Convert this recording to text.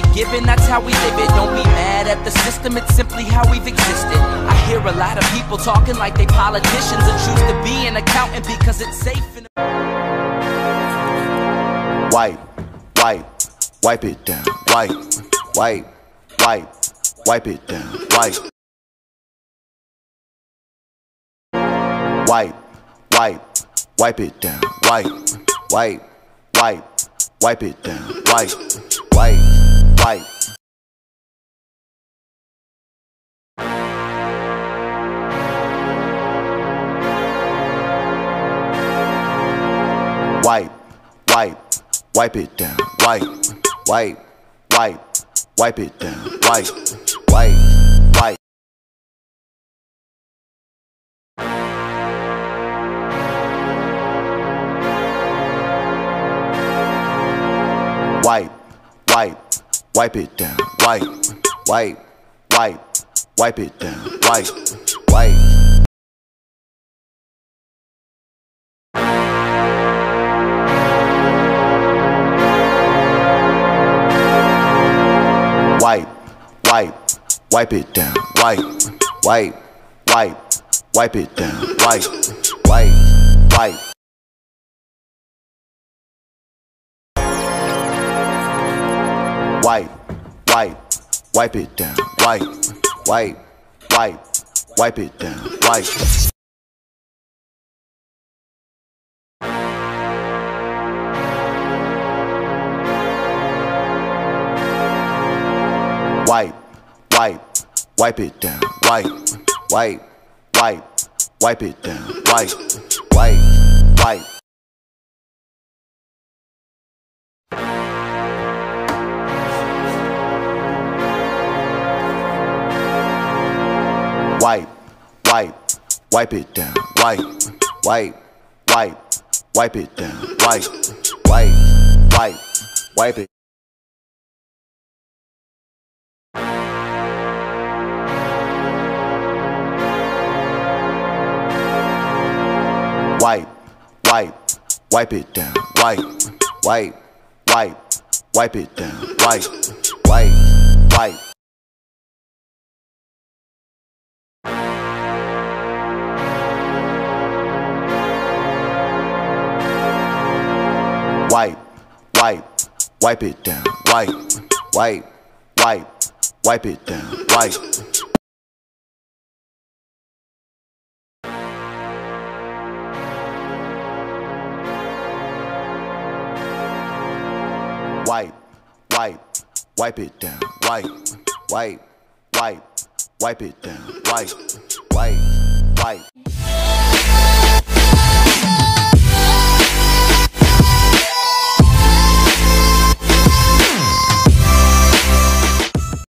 you're given, that's how we live it. Don't be mad at the system, it's simply how we've existed. I hear a lot of people talking like they politicians and choose to be an accountant because it's safe. Wipe, wipe, wipe it down, wipe, wipe, wipe, wipe it down, wipe. Wipe, wipe, wipe it down, wipe, wipe, wipe, wipe it down, wipe, wipe, wipe. Wipe, wipe, it down, wipe, wipe, wipe, wipe it down, wipe, wipe, wipe. Wipe, wipe, wipe it down, wipe, wipe, wipe, wipe it down, wipe, wipe. Wipe, wipe, wipe it down, wipe, wipe, wipe, wipe it down, wipe, wipe, wipe. Wipe, wipe it down, wipe, wipe, wipe, wipe it down, wipe. Wipe, wipe, wipe it down, wipe, wipe, wipe, wipe it down, wipe, wipe, wipe. Wipe, wipe, wipe it down, wipe, wipe, wipe, wipe it down, wipe, wipe, wipe, wipe it. Wipe, wipe, wipe it down, wipe, wipe, wipe, wipe it down, wipe, wipe, wipe. Wipe, wipe, wipe it down, wipe, wipe, wipe, wipe it down, wipe. Wipe, wipe, wipe it down, wipe, wipe, wipe, wipe it down, wipe, wipe, wipe.